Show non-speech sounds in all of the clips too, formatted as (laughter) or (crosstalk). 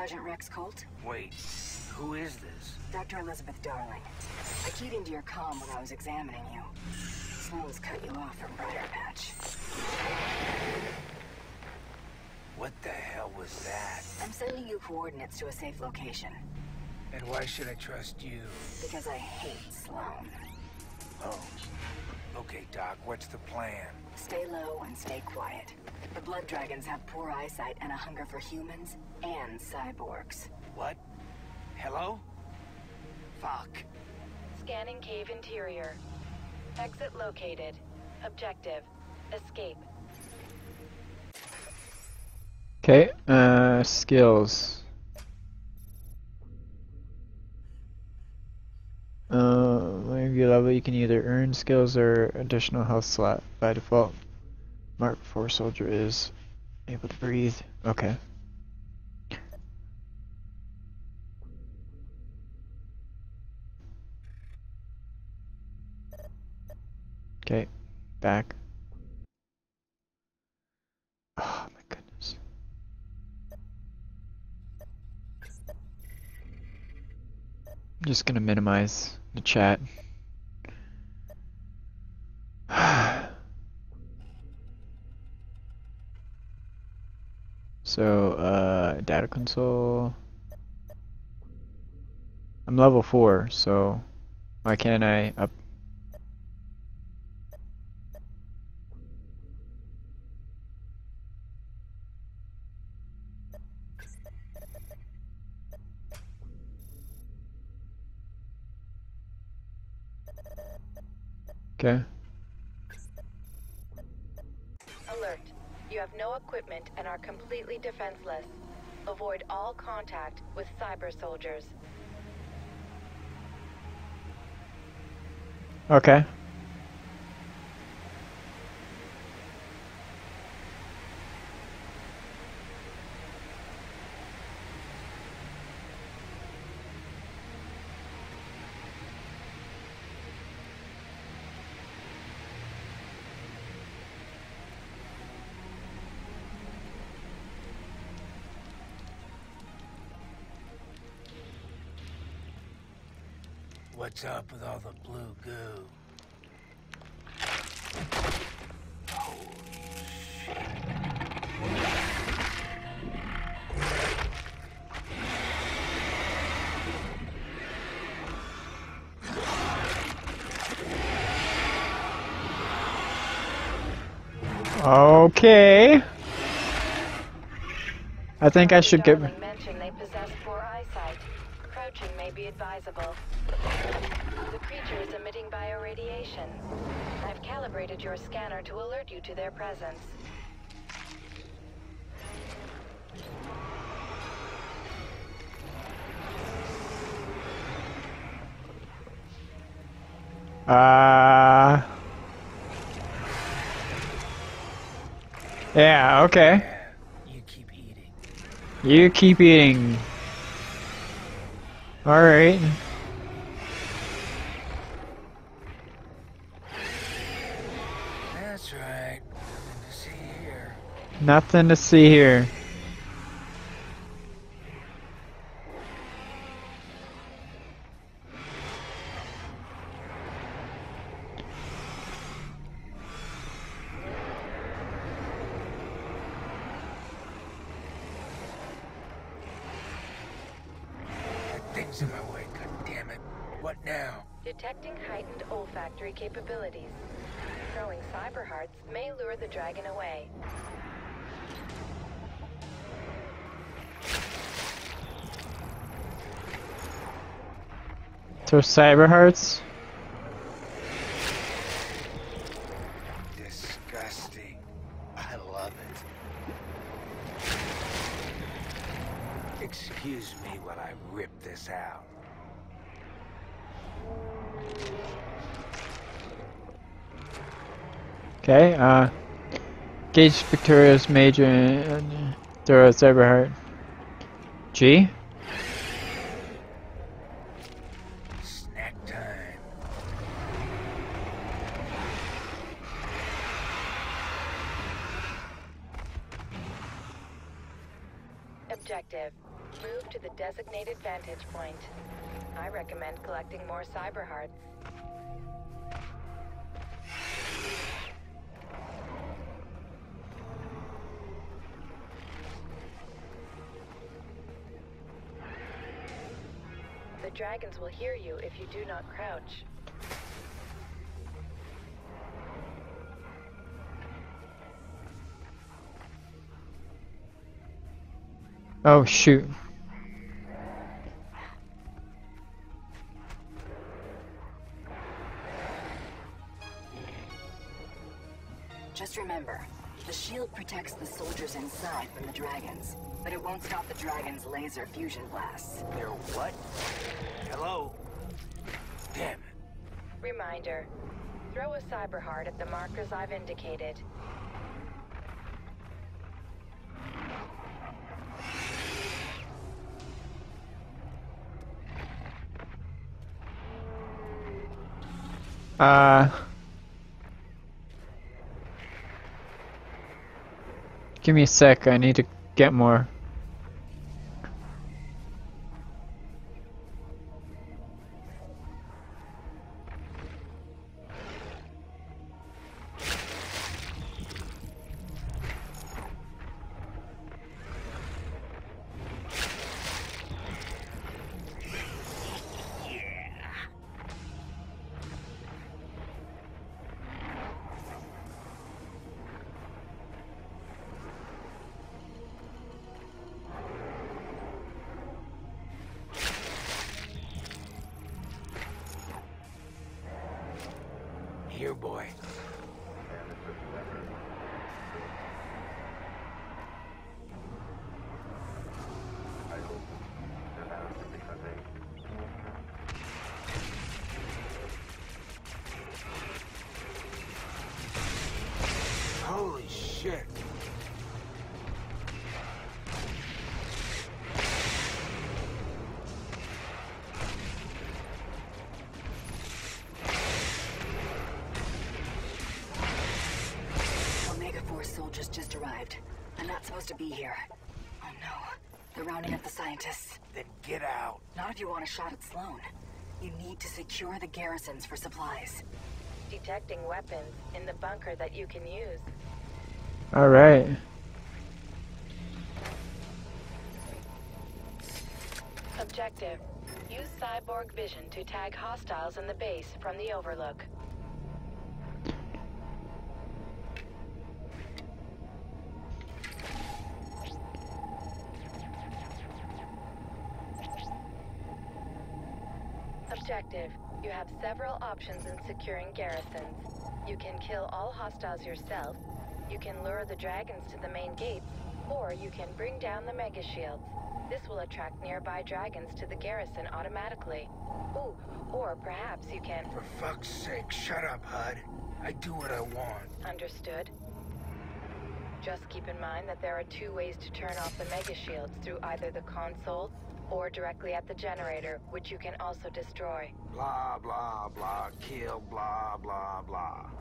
Sergeant Rex Colt? Wait, who is this? Dr. Elizabeth Darling. I keyed into your comm when I was examining you. Sloan's cut you off from Briar Patch. What the hell was that? I'm sending you coordinates to a safe location. And why should I trust you? Because I hate Sloan. Oh. Okay, Doc, what's the plan? Stay low and stay quiet. The Blood Dragons have poor eyesight and a hunger for humans and cyborgs. What? Hello? Fuck. Scanning cave interior. Exit located. Objective. Escape. Okay, uh, skills. Level, you can either earn skills or additional health slot by default. Mark 4 soldier is able to breathe. Okay. Okay, back. Oh my goodness. I'm just gonna minimize the chat. So, uh, data console. I'm level 4, so why can't I up Okay. Completely defenseless. Avoid all contact with cyber soldiers. Okay. What's up with all the blue goo? Okay. I think I should get. Darling mentioned they possess poor eyesight. Crouching may be advisable. The creature is emitting bioradiation. I've calibrated your scanner to alert you to their presence. Uh. Yeah, okay. You keep eating. You keep eating. Alright. That's right. Nothing to see here. Nothing to see here. In my way, god damn it. What now? Detecting heightened olfactory capabilities. Throwing cyber hearts may lure the dragon away. Throw cyber hearts. Disgusting. I love it. Excuse me while I rip this out. Okay, uh. Gauge Victoria's major. Uh, throw a cyber heart. G? Oh shoot. Just remember, the shield protects the soldiers inside from the dragons, but it won't stop the dragons' laser fusion blasts. They're what? Hello? Damn it. Reminder. Throw a cyber heart at the markers I've indicated. Uh. Give me a sec, I need to get more. Just arrived. I'm not supposed to be here. Oh no. They're rounding up the scientists. Then get out. Not if you want a shot at Sloan. You need to secure the garrisons for supplies. Detecting weapons in the bunker that you can use. Alright. Objective. Use cyborg vision to tag hostiles in the base from the overlook. You have several options in securing garrisons. You can kill all hostiles yourself, you can lure the dragons to the main gates, or you can bring down the mega shields. This will attract nearby dragons to the garrison automatically. Ooh, or perhaps you can... For fuck's sake, shut up, HUD. I do what I want. Understood. Just keep in mind that there are two ways to turn off the mega shields through either the console or directly at the generator, which you can also destroy. Blah, blah, blah. Kill, blah, blah, blah.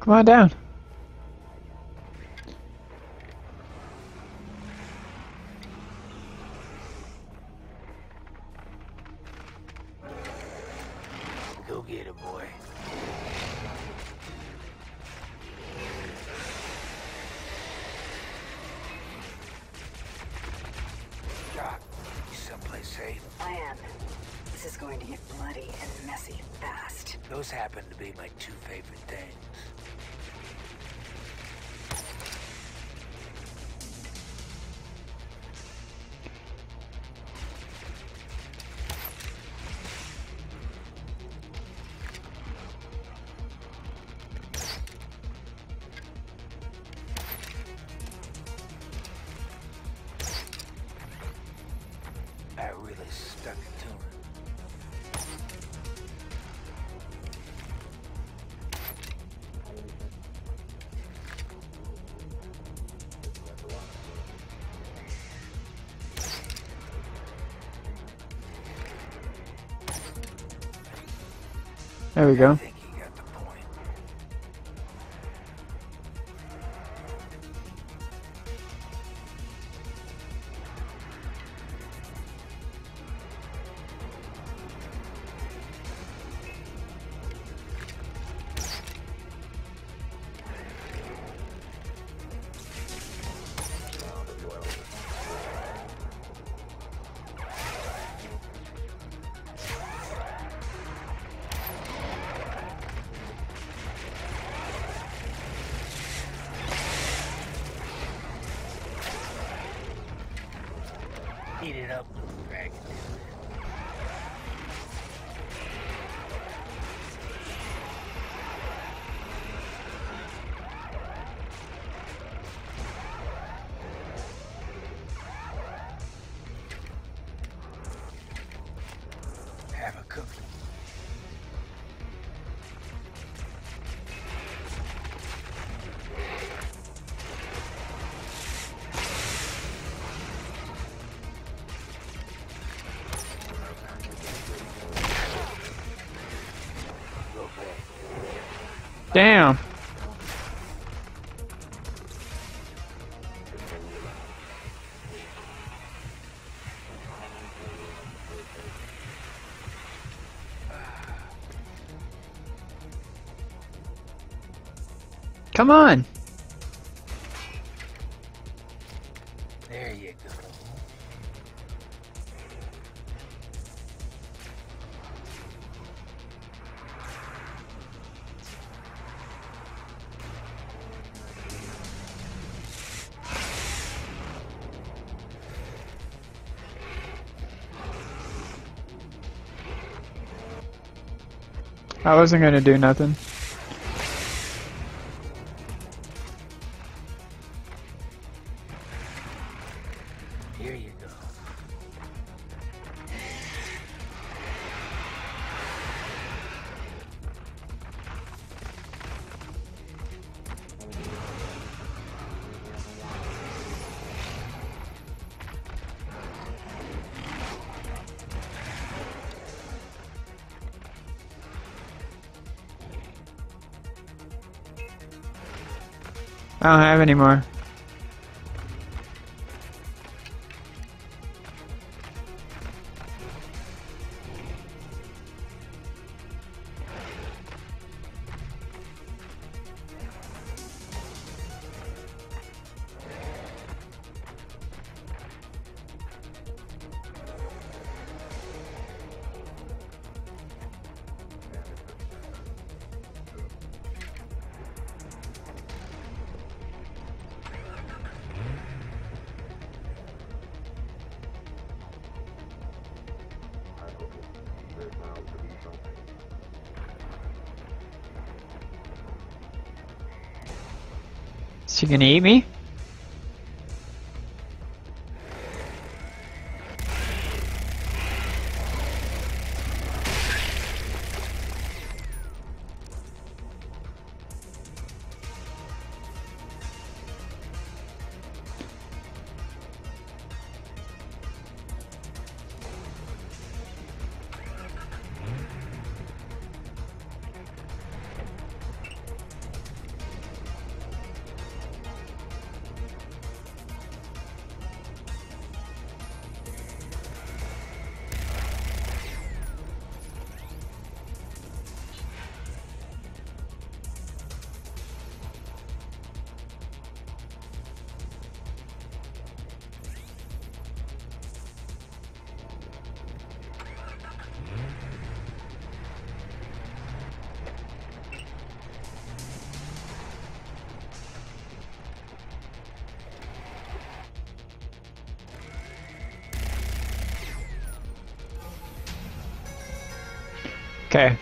Come on down. There we go. It up, Damn. Come on. I wasn't gonna do nothing. I Is she gonna eat me? Okay.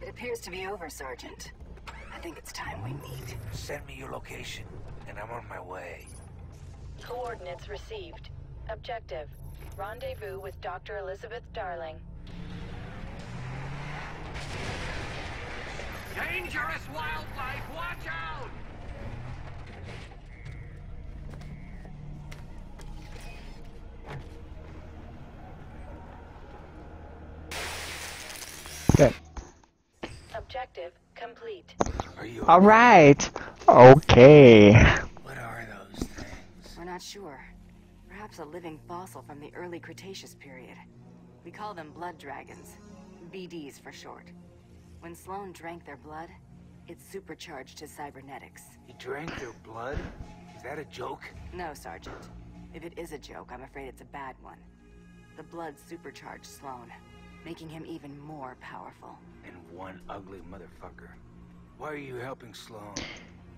It appears to be over, Sergeant. I think it's time we meet. Send me your location, and I'm on my way. Coordinates received. Objective. Rendezvous with Dr. Elizabeth Darling. Dangerous wildlife, watch out! Okay. Objective complete. Are you All okay? right. Okay. What are those things? We're not sure. Perhaps a living fossil from the early Cretaceous period. We call them blood dragons. BDs for short. When Sloan drank their blood, it supercharged his cybernetics. He drank their blood? Is that a joke? No, Sergeant. If it is a joke, I'm afraid it's a bad one. The blood supercharged Sloan, making him even more powerful. And one ugly motherfucker. Why are you helping Sloan?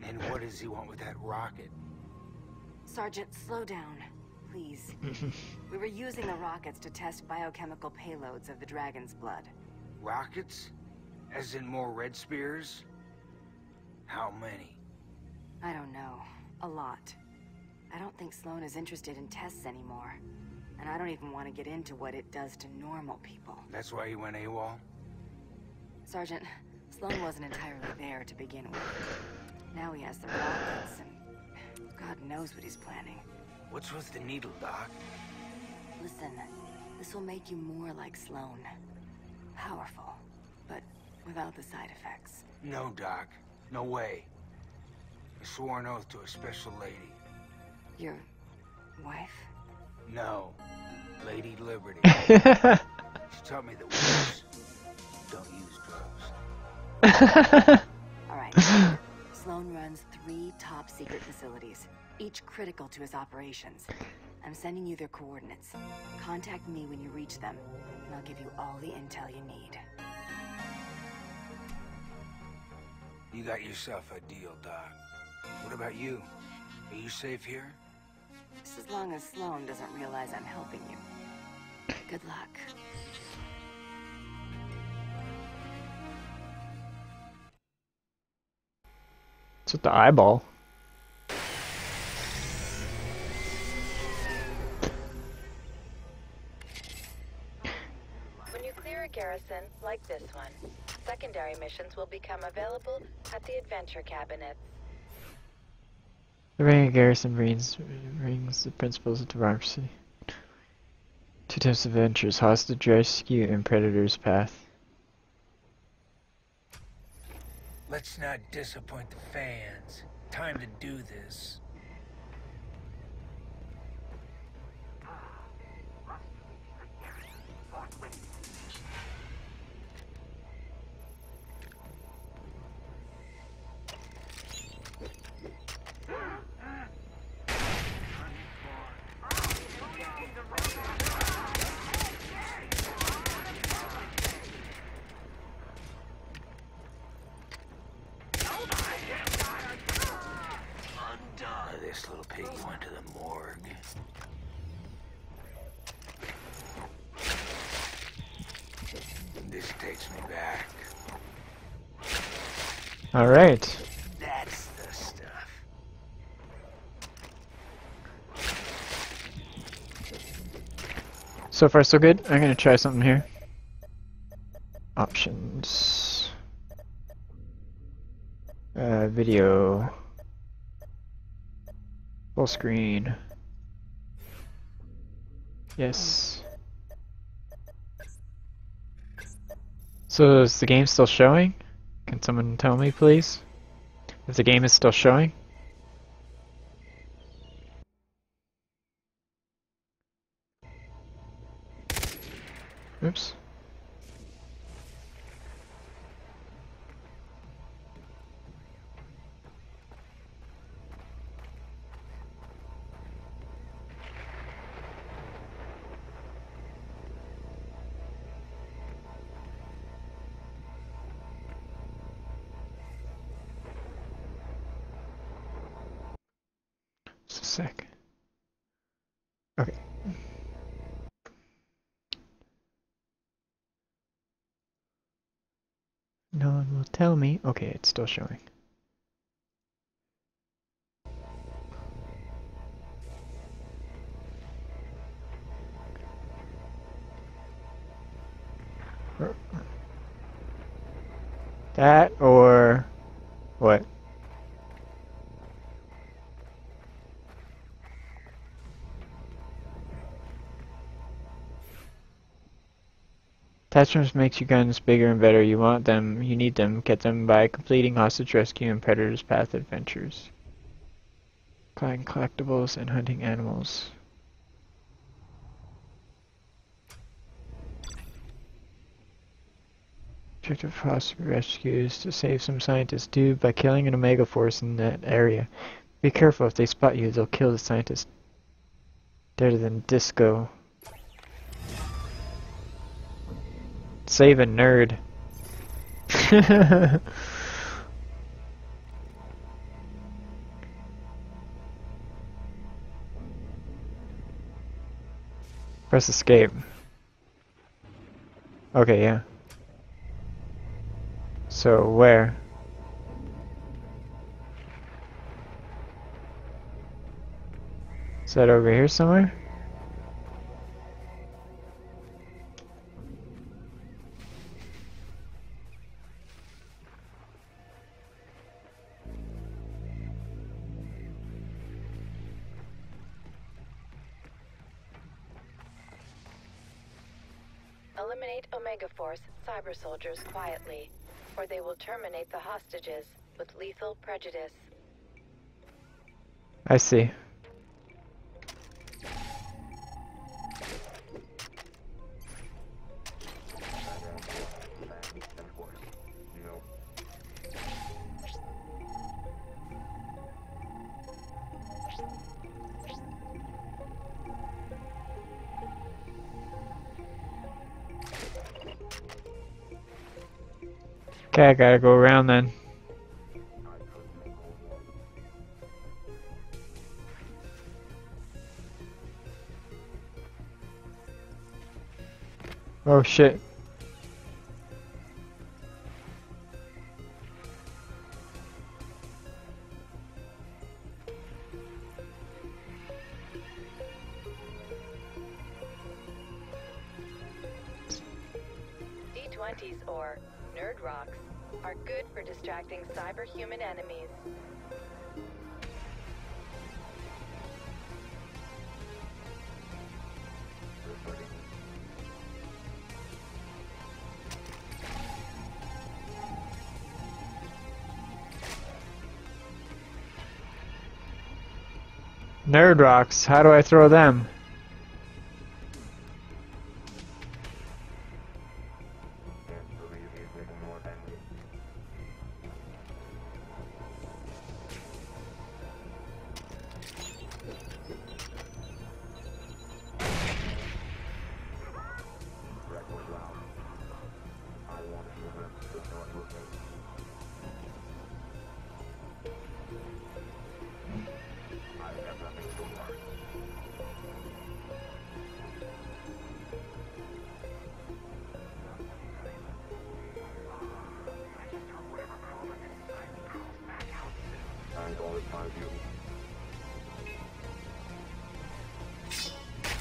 And what does he want with that rocket? Sergeant, slow down. Please. (laughs) we were using the rockets to test biochemical payloads of the dragon's blood. Rockets? As in more red spears? How many? I don't know. A lot. I don't think Sloan is interested in tests anymore. And I don't even want to get into what it does to normal people. That's why he went AWOL? Sergeant, Sloan wasn't entirely there to begin with. Now he has the rockets, and God knows what he's planning. What's with the needle, Doc? Listen, this will make you more like Sloan. Powerful, but without the side effects. No, Doc. No way. I swore an oath to a special lady. Your wife? No. Lady Liberty. (laughs) she taught me the witches don't use drugs. All right. (laughs) Sloan runs three top secret facilities, each critical to his operations. I'm sending you their coordinates. Contact me when you reach them, and I'll give you all the intel you need. You got yourself a deal, Doc. What about you? Are you safe here? Just as long as Sloan doesn't realize I'm helping you. Good luck. It's with the eyeball. When you clear a garrison, like this one, secondary missions will become available at the adventure cabinets. The ring of garrison brings, brings the principles of democracy. Two types of adventures, hostage rescue and predator's path. Let's not disappoint the fans. Time to do this. Me back. Alright. That's the stuff. So far so good. I'm gonna try something here. Options. Uh, video. Full screen. Yes. So is the game still showing? Can someone tell me please? If the game is still showing? Tell me. Okay, it's still showing. That or what? Attachments makes your guns bigger and better. You want them, you need them. Get them by completing hostage rescue and Predator's Path adventures. Collecting collectibles and hunting animals. Objective hostage rescue is to save some scientists. Do by killing an Omega Force in that area. Be careful, if they spot you, they'll kill the scientist. Better than Disco. Save a nerd. (laughs) Press escape. Okay, yeah. So, where? Is that over here somewhere? Soldiers quietly, or they will terminate the hostages with lethal prejudice. I see. Okay, I gotta go around then. Oh shit. D20s or Nerd Rocks are good for distracting cyberhuman enemies. Nerd rocks, how do I throw them?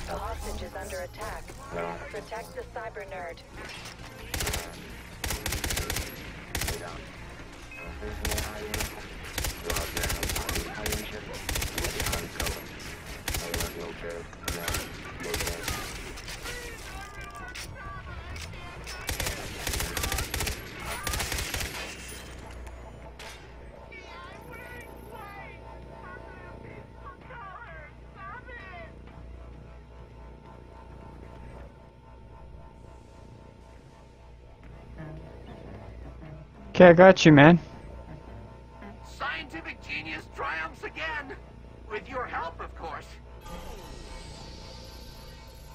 The hostage is under attack. Protect the cyber nerd. Okay, I got you, man. Scientific genius triumphs again! With your help, of course.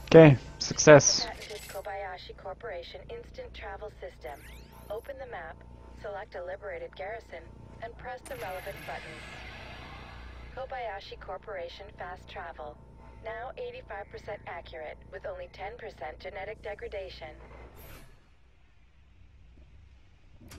Okay, success. Patented Kobayashi Corporation instant travel system. Open the map, select a liberated garrison, and press the relevant buttons. Kobayashi Corporation fast travel. Now 85% accurate, with only 10% genetic degradation.